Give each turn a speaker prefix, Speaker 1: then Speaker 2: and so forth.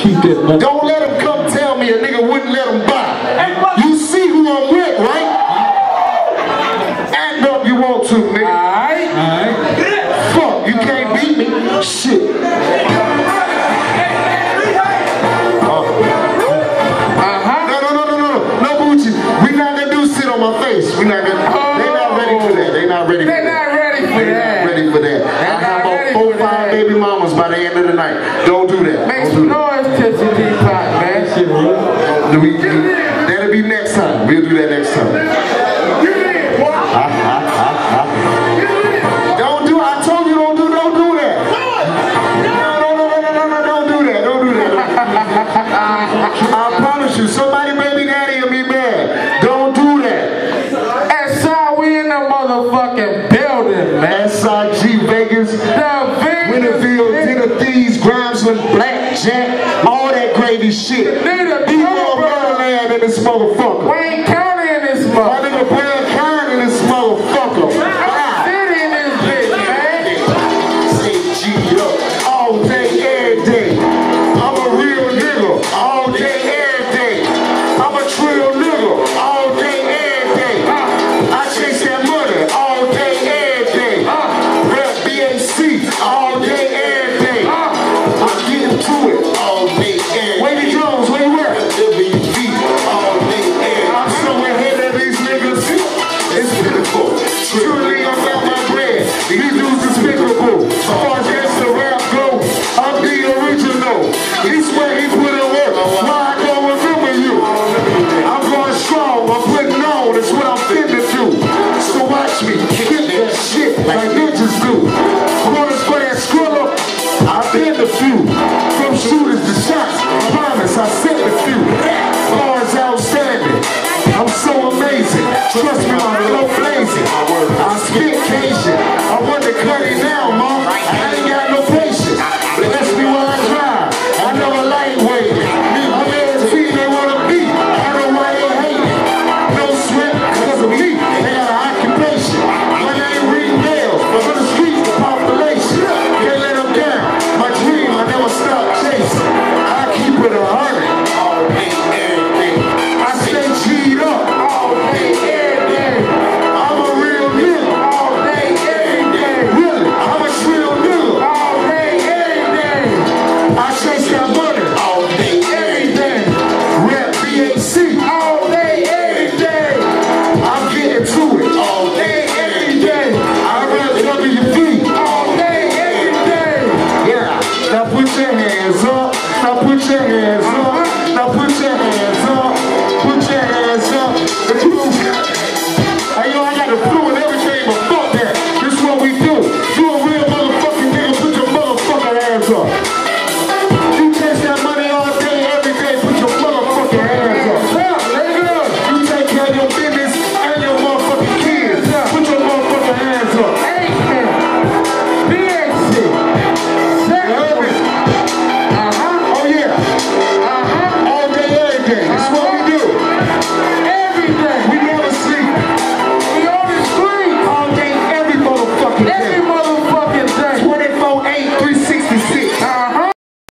Speaker 1: Keep that
Speaker 2: money. Don't let him come tell me a nigga wouldn't let him buy. You see who I'm with, right? Act up you want to, nigga.
Speaker 3: Alright. Alright.
Speaker 2: Fuck, you can't beat me. Shit. Uh-huh. No, no, no, no, no, no. No, Gucci. We not gonna do sit on my face. We not gonna. They not ready for that. They not ready. They're for that.
Speaker 3: not ready for They that. not ready
Speaker 2: for that. I not have ready about four, for five that. baby mamas by the end of the night. Don't do that. Make Don't some do
Speaker 3: noise, Tipsy Teapot, man.
Speaker 2: Do we, do, that'll be next time. We'll do that next time. Ah, ah, ah, don't do. I told you don't do. Don't do that. No, no, no, no, no, no, no. Don't do that. Don't do that. I promise you, somebody baby daddy will be mad. Don't do that.
Speaker 3: And so we in the motherfucking building, man.
Speaker 2: SIG Vegas. Winterville, Dinner Thieves, Grimesland, Blackjack, all that gravy shit.
Speaker 3: Nigga, Come come on, on, bro.
Speaker 2: Maryland in this motherfucker. do. I'm on this playing Skrilla, I've been the few. From shooters to shots, promise I sent the few. Bars outstanding, I'm so amazing. Trust me, my flow blazing.
Speaker 4: I
Speaker 2: spit Cajun, I want to cut it now, mom. I ain't got The two, are you on that?